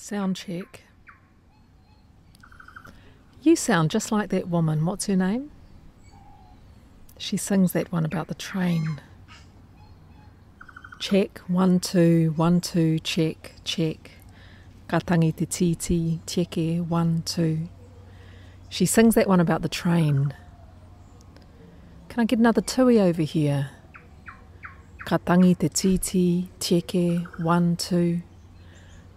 Sound check. You sound just like that woman. What's her name? She sings that one about the train. Check, one, two, one, two, check, check. Katangi te titi, teke, one, two. She sings that one about the train. Can I get another tui over here? Katangi te titi, teke, one, two.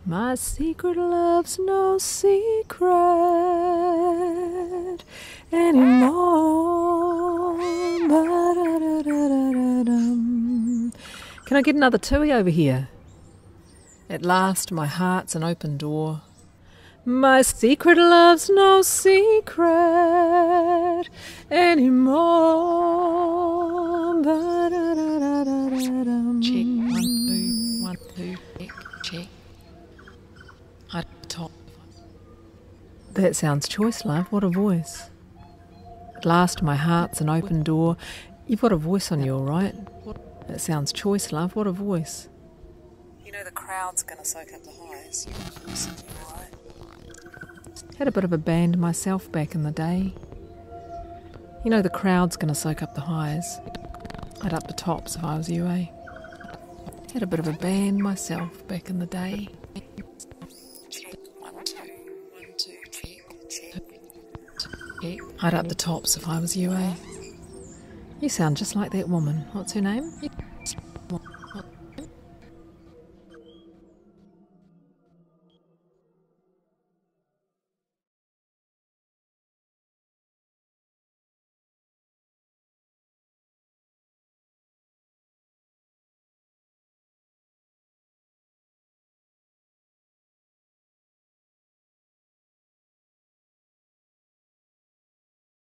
My secret love's no secret anymore. Can I get another tui over here? At last, my heart's an open door. My secret love's no secret anymore. High top. That sounds choice, love. What a voice. At last, my heart's an open door. You've got a voice on you, all right? That sounds choice, love. What a voice. You know the crowd's going to soak up the highs. You've got a voice on you, all right? Had a bit of a band myself back in the day. You know the crowd's going to soak up the highs. I'd up the tops if I was you, eh? Had a bit of a band myself back in the day. I'd up the tops if I was you, eh? You sound just like that woman. What's her name?